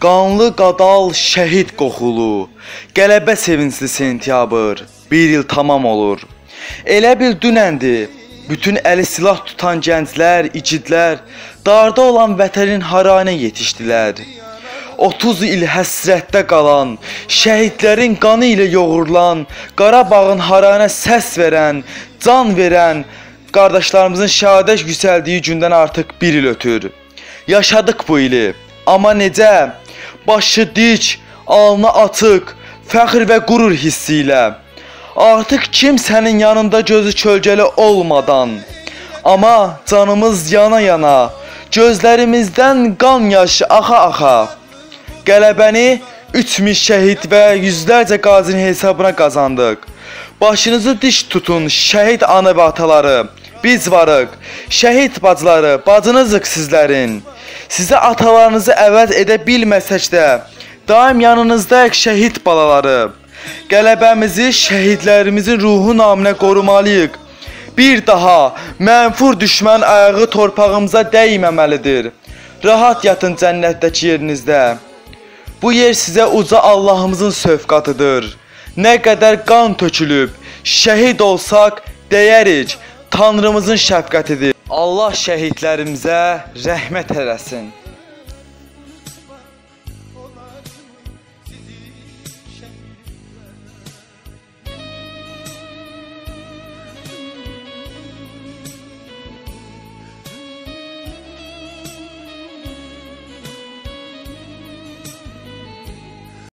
Qanlı qadal şəhid qoxulu, qələbə sevincli sentyabr, bir il tamam olur. Elə bil dünəndir, bütün əli silah tutan gənclər, igidlər darda olan vətənin haranə yetişdilər. 30 il həsrətdə qalan, şəhidlərin qanı ilə yoğurulan, Qarabağın haranə səs verən, can verən qardaşlarımızın şəhadət yüksəldiyi gündən artıq 1 il ötür. Yaşadıq bu ili. Amma necə? Başı dik, alnı açıq, fəxr və qürur hissi ilə. Artıq kimsənin yanında gözü kölgəli olmadan. Amma canımız yana-yana, gözlərimizdən qan yaşı axa-axa. Qələbəni 3000 şəhid və yüzlərcə qazinin hesabına qazandıq. Başınızı dik tutun, şəhid ana və ataları. Biz varıq. Şəhid bacıları, bacınızıq sizlərin. Sizə atalarınızı əvəz edə bilməsək də, daim yanınızdayıq şəhid balaları. Qələbəmizi şəhidlərimizin ruhu naminə qorumalıyıq. Bir daha mənfur düşmən ayağı torpağımıza dəyməməlidir. Rahat yatın cənnətdəki yerinizdə. Bu yer sizə uca Allahımızın sövqatıdır. Nə qədər qan tökülüb, şəhid olsaq deyərik, Tanrımızın şəfqətidir. Allah şəhidlərimizə rəhmət eləsin.